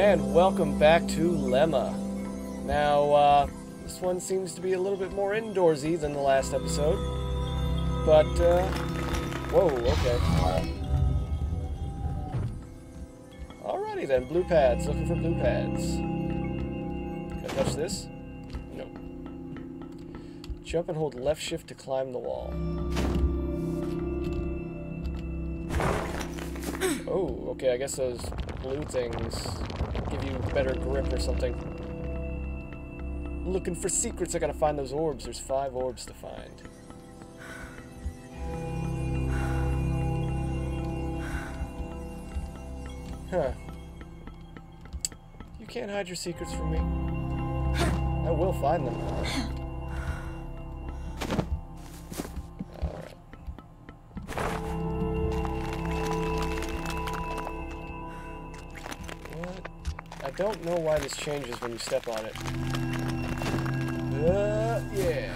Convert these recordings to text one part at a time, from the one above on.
And welcome back to Lemma. Now, uh, this one seems to be a little bit more indoorsy than the last episode. But, uh, whoa, okay. Alrighty then, blue pads. Looking for blue pads. Can I touch this? No. Jump and hold left shift to climb the wall. Oh, okay, I guess those blue things give you better grip or something. Looking for secrets, I gotta find those orbs. There's five orbs to find. Huh. You can't hide your secrets from me. I will find them. Don't know why this changes when you step on it. Uh, yeah.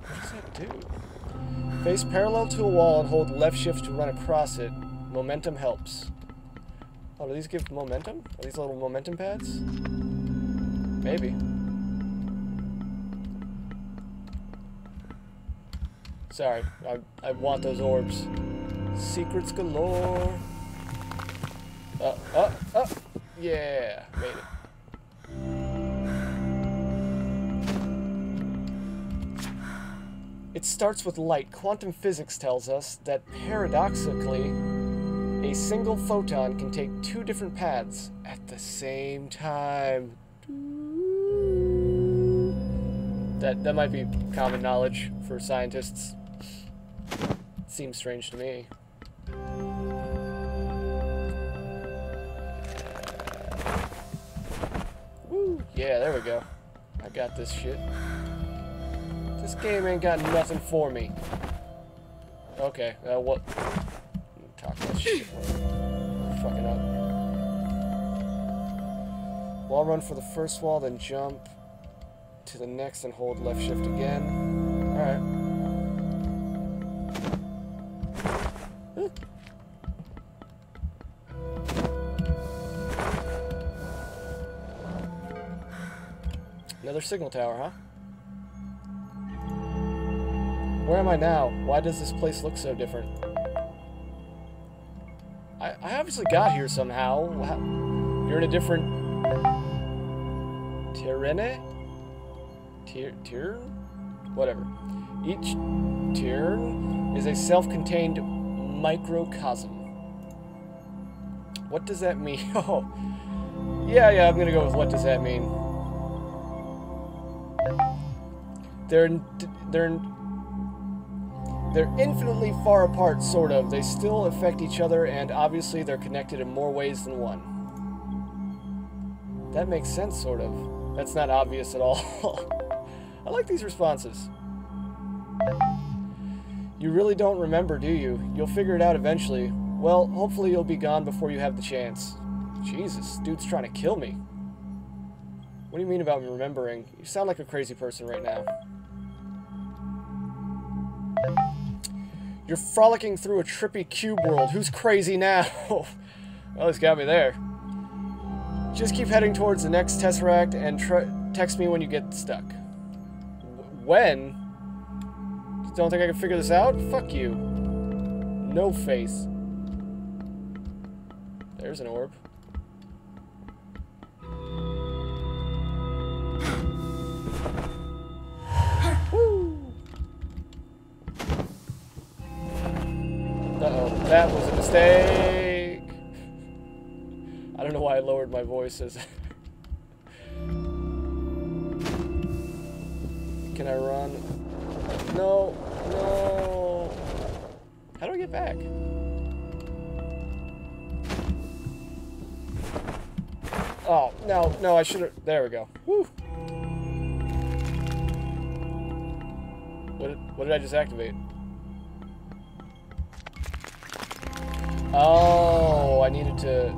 What does that do? Face parallel to a wall and hold left shift to run across it. Momentum helps. Oh, do these give momentum? Are these little momentum pads? Maybe. Sorry, I, I want those orbs. Secrets galore. Uh, uh, uh. Yeah, made it. It starts with light. Quantum physics tells us that paradoxically, a single photon can take two different paths at the same time. That that might be common knowledge for scientists. Seems strange to me. Woo! Yeah, there we go. I got this shit. This game ain't got nothing for me. Okay, uh, what? Talk that shit. Fucking up. Wall run for the first wall, then jump to the next and hold left shift again. Alright. Another signal tower, huh? Where am I now? Why does this place look so different? I, I obviously got here somehow. You're in a different... Terrene? Tier... Tier? Whatever. Each tier is a self-contained microcosm. What does that mean? Oh, yeah, yeah, I'm gonna go with what does that mean. They're they're they're infinitely far apart, sort of. They still affect each other, and obviously they're connected in more ways than one. That makes sense, sort of. That's not obvious at all. I like these responses. You really don't remember, do you? You'll figure it out eventually. Well, hopefully you'll be gone before you have the chance. Jesus, dude's trying to kill me. What do you mean about me remembering? You sound like a crazy person right now. You're frolicking through a trippy cube world. Who's crazy now? well, he's got me there. Just keep heading towards the next Tesseract and text me when you get stuck. When? Don't think I can figure this out? Fuck you. No face. There's an orb. Uh-oh, that was a mistake. I don't know why I lowered my voice as... Can I run? No, no. How do I get back? Oh, no, no, I should have... There we go. Woo. What what did I just activate? Oh, I needed to...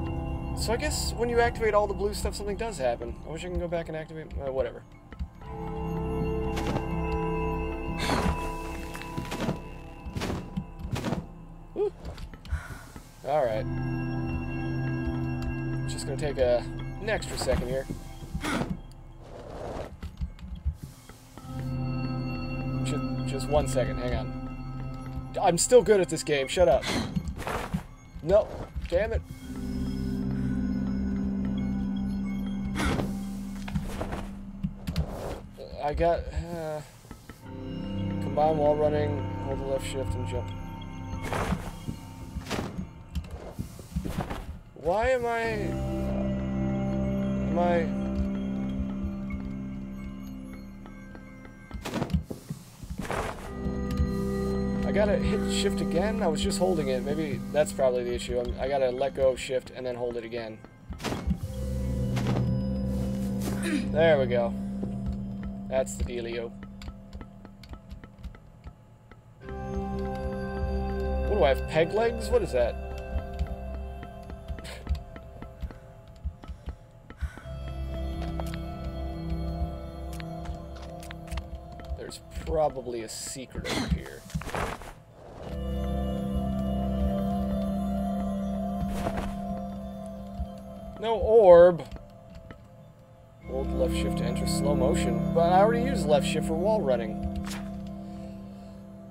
So I guess when you activate all the blue stuff, something does happen. I wish I can go back and activate... Uh, whatever. Alright. Just gonna take a, an extra second here. Just, just one second, hang on. I'm still good at this game, shut up. No, damn it. I got... Uh, combine while running, hold the left shift and jump. Why am I... Am I... gotta hit shift again? I was just holding it. Maybe that's probably the issue. I'm, I gotta let go of shift and then hold it again. There we go. That's the dealio. What do I have? Peg legs? What is that? There's probably a secret over here. No orb. Hold left shift to enter slow motion, but I already used left shift for wall running.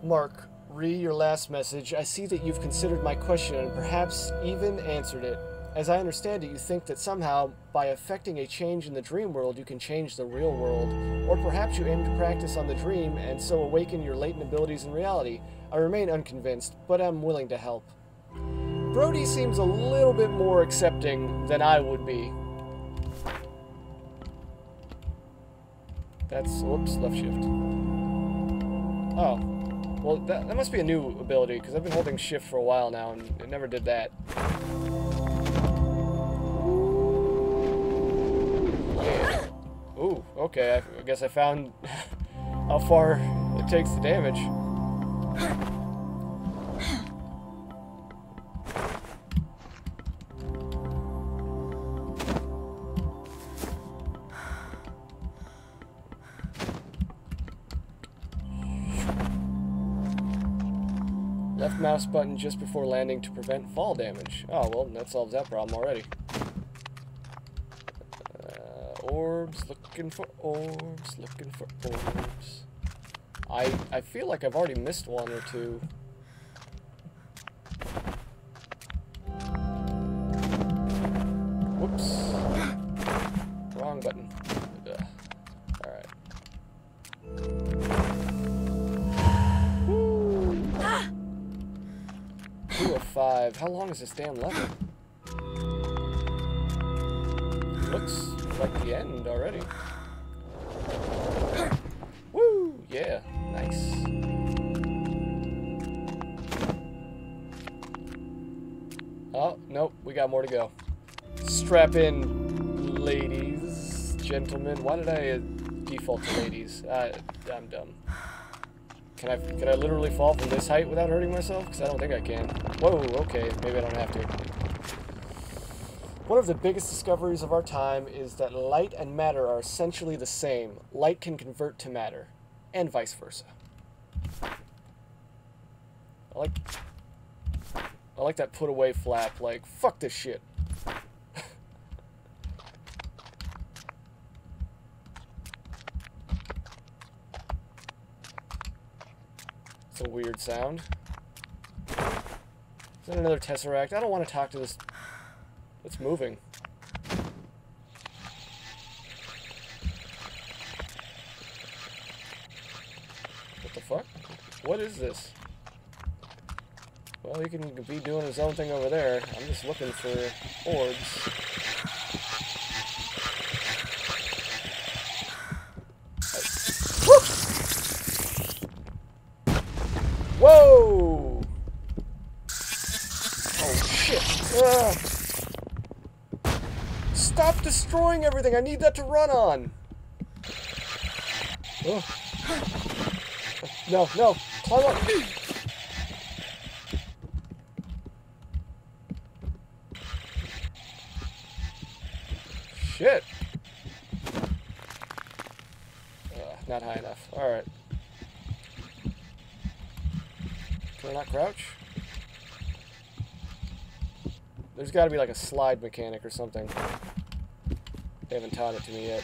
Mark, re your last message. I see that you've considered my question and perhaps even answered it. As I understand it, you think that somehow, by effecting a change in the dream world, you can change the real world. Or perhaps you aim to practice on the dream and so awaken your latent abilities in reality. I remain unconvinced, but am willing to help. Brody seems a little bit more accepting than I would be. That's, whoops, left shift. Oh. Well, that, that must be a new ability, because I've been holding shift for a while now, and it never did that. Yeah. Ooh, okay, I, I guess I found how far it takes the damage. Mouse button just before landing to prevent fall damage. Oh, well, that solves that problem already. Uh, orbs, looking for orbs, looking for orbs. I, I feel like I've already missed one or two. How long is this damn level? Looks like the end already. Woo! Yeah, nice. Oh, nope, we got more to go. Strap in, ladies, gentlemen. Why did I default to ladies? I, I'm dumb. Can I can I literally fall from this height without hurting myself? Because I don't think I can. Whoa, okay, maybe I don't have to. One of the biggest discoveries of our time is that light and matter are essentially the same. Light can convert to matter, and vice versa. I like I like that put away flap, like, fuck this shit. It's a weird sound. Is that another Tesseract? I don't want to talk to this. It's moving. What the fuck? What is this? Well, he can be doing his own thing over there. I'm just looking for orbs. Whoa! Oh shit! Ugh. Stop destroying everything! I need that to run on! Oh. No, no! Climb up! Shit! Uh, not high enough. Alright. Can I not crouch? There's got to be like a slide mechanic or something. They haven't taught it to me yet.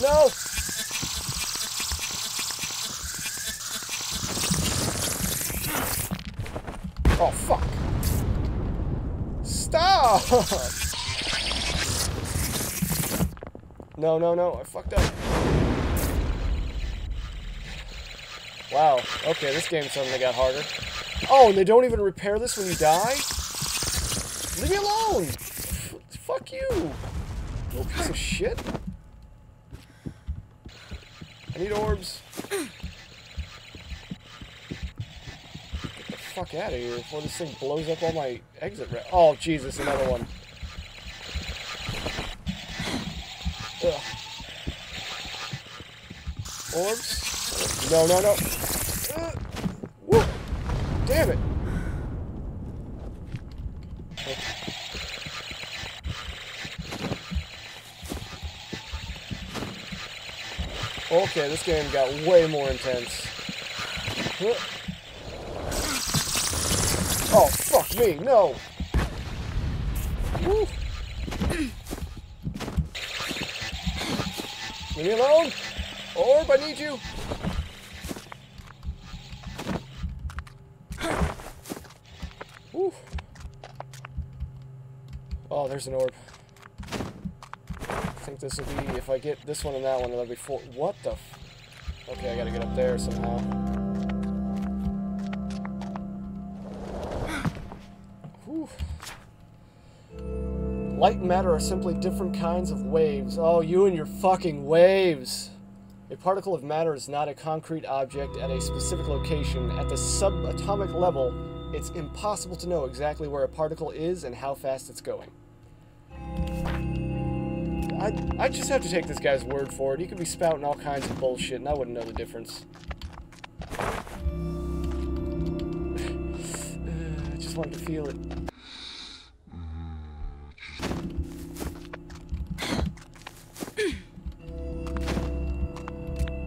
No! Oh, fuck. Stop! No, no, no, I fucked up. Wow, okay, this game suddenly got harder. Oh, and they don't even repair this when you die? Leave me alone! Fuck you! Little piece of shit. I need orbs. Get the fuck out of here before this thing blows up all my exit Oh, Jesus, another one. Ugh. Orbs? No, no, no. Damn it! Okay, this game got way more intense. Oh, fuck me, no! Woo. Leave me alone! Orb, I need you! Whew. Oh, there's an orb. I think this will be, if I get this one and that one, that'll be four. What the Okay, I gotta get up there somehow. Light and matter are simply different kinds of waves. Oh, you and your fucking waves! A particle of matter is not a concrete object at a specific location. At the subatomic level, it's impossible to know exactly where a particle is and how fast it's going. I, I just have to take this guy's word for it. He could be spouting all kinds of bullshit and I wouldn't know the difference. I just wanted to feel it.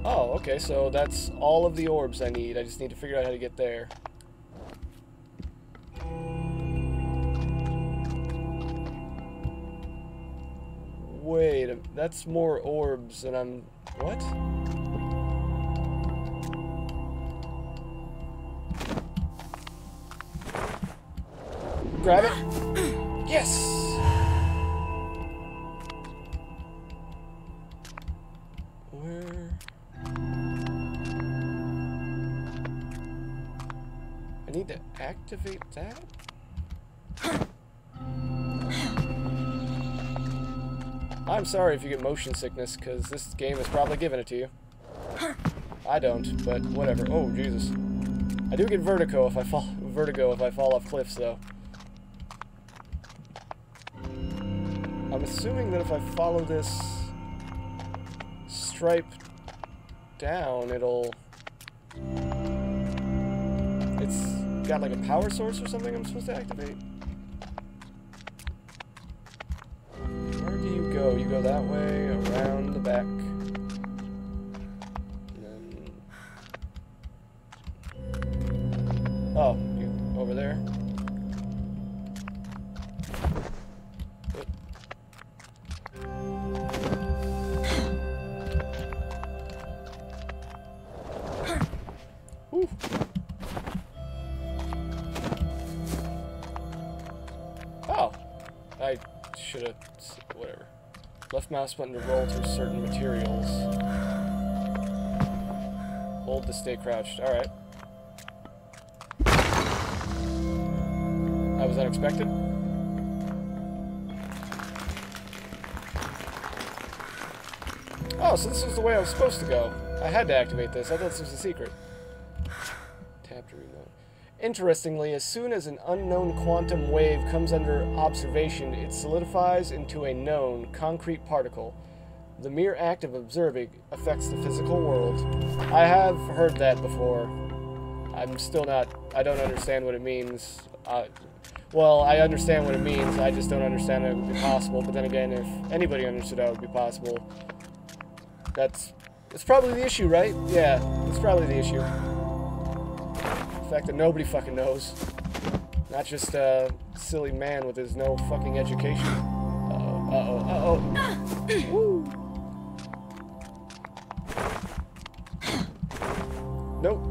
Oh, okay, so that's all of the orbs I need. I just need to figure out how to get there. Wait, that's more orbs and I'm... What? Grab it. Yes! Where... I need to activate that? I'm sorry if you get motion sickness, because this game is probably giving it to you. I don't, but whatever. Oh, Jesus. I do get vertigo if I fall vertigo if I fall off cliffs, though. I'm assuming that if I follow this stripe down, it'll... It's got like a power source or something I'm supposed to activate? Go? You go that way, around the back. Then... Oh, you over there? Mouse button to roll through certain materials. Hold to stay crouched. Alright. That was unexpected. Oh, so this is the way I was supposed to go. I had to activate this. I thought this was a secret. Tap to remote. Interestingly, as soon as an unknown quantum wave comes under observation, it solidifies into a known, concrete particle. The mere act of observing affects the physical world. I have heard that before. I'm still not... I don't understand what it means. Uh, well, I understand what it means, I just don't understand it would be possible. But then again, if anybody understood it would be possible, that's It's probably the issue, right? Yeah, it's probably the issue. Fact that nobody fucking knows. Not just a silly man with his no fucking education. Uh-oh, uh-oh, uh-oh. Woo. Nope.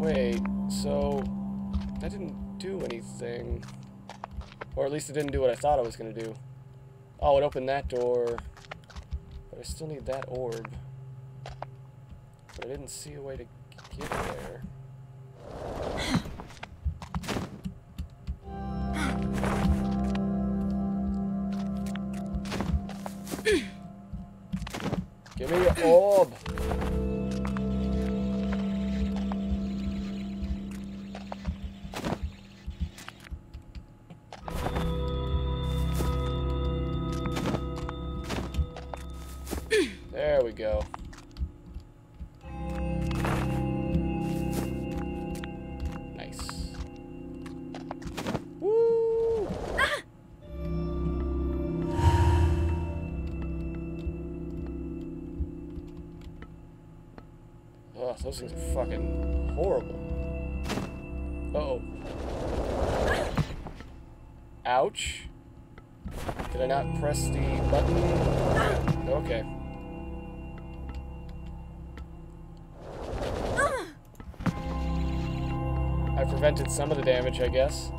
Wait, so that didn't do anything. Or at least it didn't do what I thought it was going to do. Oh, it opened that door. But I still need that orb. But I didn't see a way to get there. Things fucking horrible. Uh oh. Ouch. Did I not press the button? Okay. I prevented some of the damage, I guess.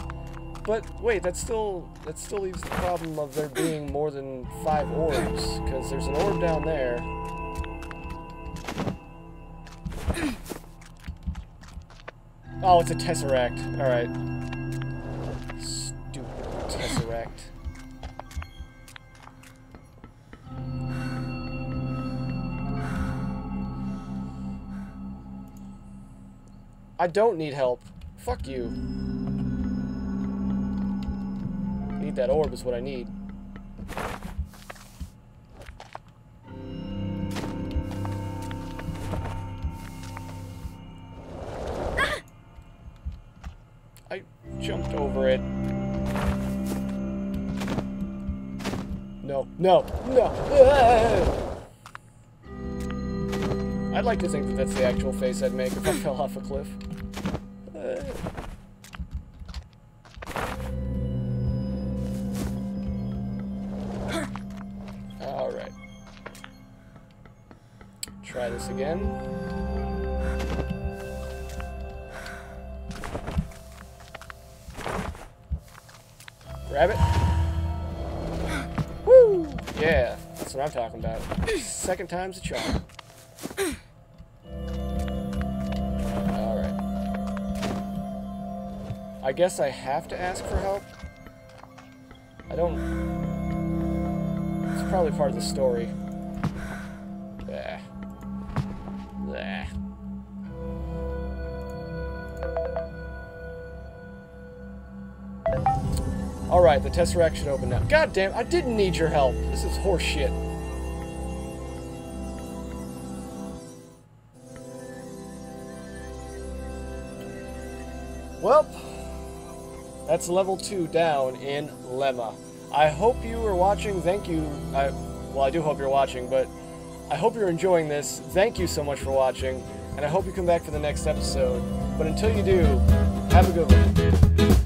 But wait, that still that still leaves the problem of there being more than five orbs, because there's an orb down there. Oh, it's a tesseract. All right. Stupid tesseract. I don't need help. Fuck you. Need that orb is what I need. Jumped over it. No, no, no! I'd like to think that that's the actual face I'd make if I fell off a cliff. Alright. Try this again. Grab it. Woo! Yeah, that's what I'm talking about. Second time's a charm. Alright. I guess I have to ask for help? I don't... It's probably part of the story. Alright, the Tesseract should open now. God damn, I didn't need your help. This is horse shit. Well, that's level 2 down in Lemma. I hope you are watching. Thank you. I, well, I do hope you're watching, but I hope you're enjoying this. Thank you so much for watching, and I hope you come back for the next episode. But until you do, have a good one.